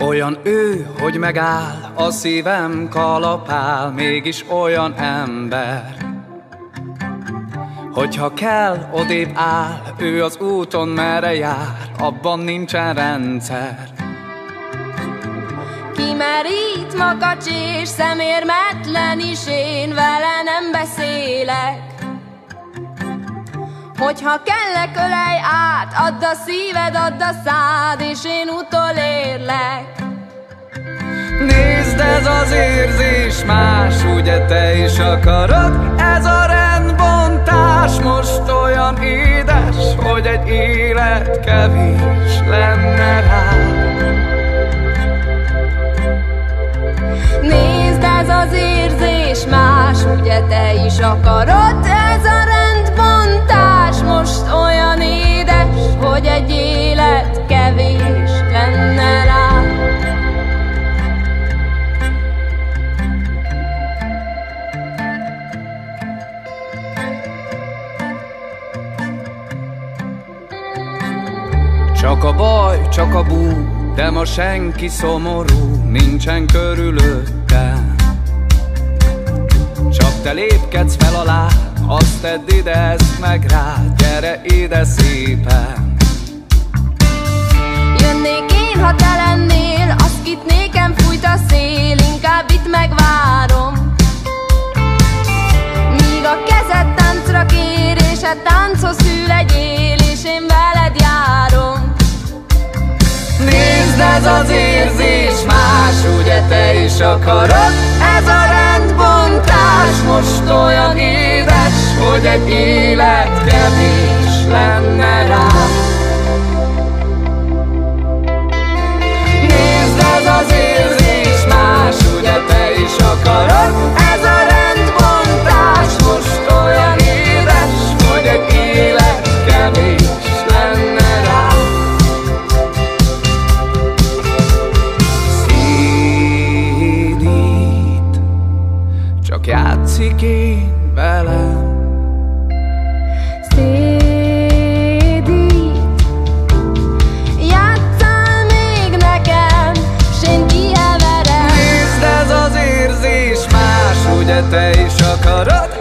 Olyan ő, hogy megáll, a szívem kalapál, mégis olyan ember. Hogyha kell, odébb áll, ő az úton merre jár, abban nincsen rendszer. Kimerít makacs és szemérmetlen is én vele nem beszélek Hogyha kellek ölej át, add a szíved, add a szád, és én utolérlek. Nézd ez az érzés más, ugye te is akarod? Ez a rendbontás most olyan édes, hogy egy élet kevés lenne rá. Nézd ez az érzés más, ugye te is akarod? Ez kevés lenne rá Csak a baj, csak a bú, de ma senki szomorú, nincsen körülöttem. Csak te lépkedsz fel alá, azt tedd ide, ezt meg rá, gyere ide szépen. Ha te lennél, azt kit nékem fújt a szél, inkább itt megvárom. Míg a kezed táncra kér, és a tánchoz hű legyél, és én veled járom. Nézd ez az érzés más, ugye te is akarod Ez a rendbontás most olyan édes Hogy egy élet játszik én velem. Szédi Játszál még nekem S én Nézd ez az érzés más Ugye te is akarod?